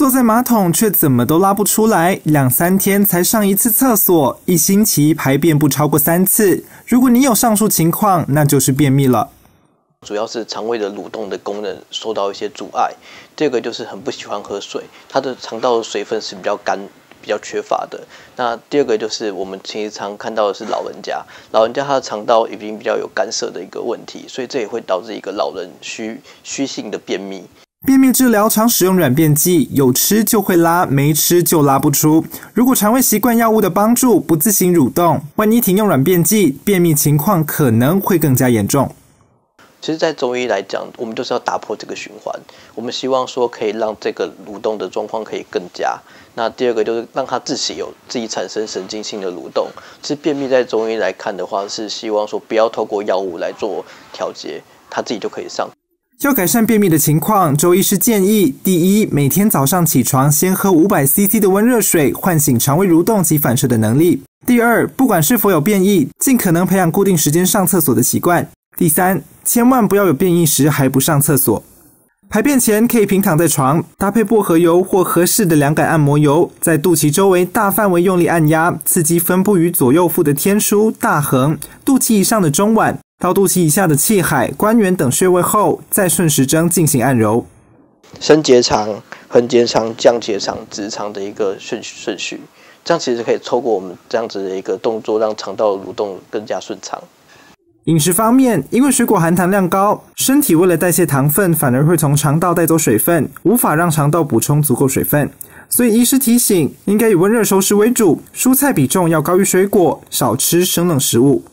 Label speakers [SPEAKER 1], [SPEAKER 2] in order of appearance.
[SPEAKER 1] 坐在马桶却怎么都拉不出来，两三天才上一次厕所，一星期排便不超过三次。如果你有上述情况，那就是便秘了。
[SPEAKER 2] 主要是肠胃的蠕动的功能受到一些阻碍。第二个就是很不喜欢喝水，它的肠道的水分是比较干、比较缺乏的。那第二个就是我们其实常看到的是老人家，老人家他的肠道已经比较有干涩的一个问题，所以这也会导致一个老人虚虚性的便秘。
[SPEAKER 1] 便秘治疗常使用软便剂，有吃就会拉，没吃就拉不出。如果肠胃习惯药物的帮助，不自行蠕动，万一停用软便剂，便秘情况可能会更加严重。
[SPEAKER 2] 其实，在中医来讲，我们就是要打破这个循环。我们希望说，可以让这个蠕动的状况可以更佳。那第二个就是让它自己有自己产生神经性的蠕动。其实便秘在中医来看的话，是希望说不要透过药物来做调节，它自己就可以上。
[SPEAKER 1] 要改善便秘的情况，周医师建议：第一，每天早上起床先喝五百 CC 的温热水，唤醒肠胃蠕动及反射的能力；第二，不管是否有便意，尽可能培养固定时间上厕所的习惯。第三，千万不要有便意时还不上厕所。排便前可以平躺在床，搭配薄荷油或合适的凉感按摩油，在肚脐周围大范围用力按压，刺激分布于左右腹的天枢、大横、肚脐以上的中脘到肚脐以下的气海、关元等穴位后，再顺时针进行按揉。
[SPEAKER 2] 升结肠、横结肠、降结肠、直肠的一个顺顺序，这样其实可以透过我们这样子的一个动作，让肠道蠕动更加顺畅。
[SPEAKER 1] 饮食方面，因为水果含糖量高，身体为了代谢糖分，反而会从肠道带走水分，无法让肠道补充足够水分。所以医师提醒，应该以温热熟食为主，蔬菜比重要高于水果，少吃生冷食物。